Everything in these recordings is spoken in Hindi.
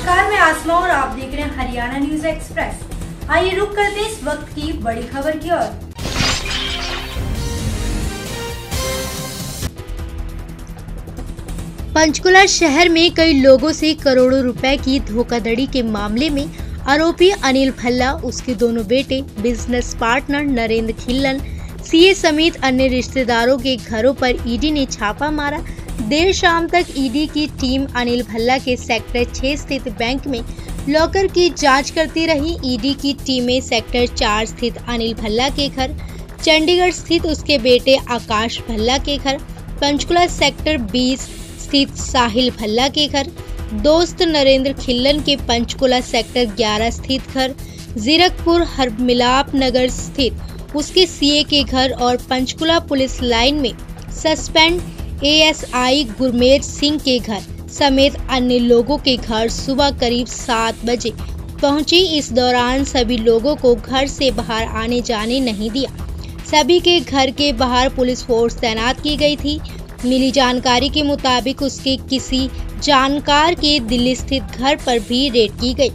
आप देख रहे हैं हरियाणा न्यूज़ एक्सप्रेस। आइए रुक करते इस वक्त की बड़ी खबर की ओर। पंचकुला शहर में कई लोगों से करोड़ों रुपए की धोखाधड़ी के मामले में आरोपी अनिल भल्ला, उसके दोनों बेटे, business partner Narendra Khillan, CA समेत अन्य रिश्तेदारों के घरों पर ईडी ने छापा मारा। देर शाम तक ईडी की टीम अनिल भल्ला के सेक्टर 6 स्थित बैंक में लॉकर की जाँच करती रही। ईडी की टीमें सेक्टर 4 स्थित अनिल भल्ला के घर, चंडीगढ़ स्थित उसके बेटे आकाश भल्ला के घर, पंचकुला सेक्टर 20 स्थित साहिल भल्ला के घर, दोस्त नरेंद्र खिल्लन के पंचकुला सेक्टर 11 स्थित घर, जीरकपुर हरमिलाप नगर स्थित उसके सीए के घर और पंचकुला पुलिस लाइन में सस्पेंड एएसआई गुरमेज सिंह के घर समेत अन्य लोगों के घर सुबह करीब सात बजे पहुँची। इस दौरान सभी लोगों को घर से बाहर आने जाने नहीं दिया। सभी के घर के बाहर पुलिस फोर्स तैनात की गई थी। मिली जानकारी के मुताबिक उसके किसी जानकार के दिल्ली स्थित घर पर भी रेड की गई।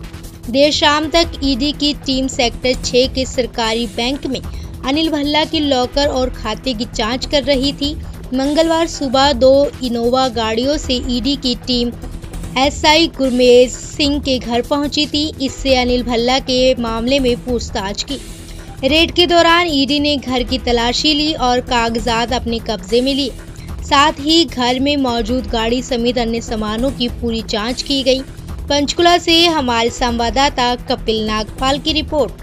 देर शाम तक ईडी की टीम सेक्टर 6 के सरकारी बैंक में अनिल भल्ला के लॉकर और खाते की जाँच कर रही थी। मंगलवार सुबह दो इनोवा गाड़ियों से ईडी की टीम एसआई गुरमेज सिंह के घर पहुँची थी। इससे अनिल भल्ला के मामले में पूछताछ की। रेड के दौरान ईडी ने घर की तलाशी ली और कागजात अपने कब्जे में लिए। साथ ही घर में मौजूद गाड़ी समेत अन्य सामानों की पूरी जाँच की गई। पंचकुला से हमारे संवाददाता कपिल नागपाल की रिपोर्ट।